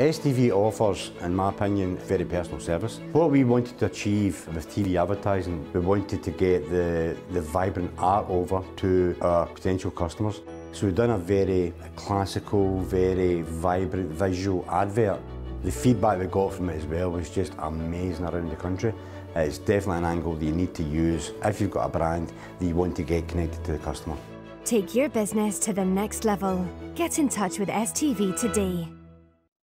STV offers, in my opinion, very personal service. What we wanted to achieve with TV advertising, we wanted to get the, the vibrant art over to our potential customers. So we've done a very classical, very vibrant visual advert. The feedback we got from it as well was just amazing around the country. It's definitely an angle that you need to use if you've got a brand that you want to get connected to the customer. Take your business to the next level. Get in touch with STV today.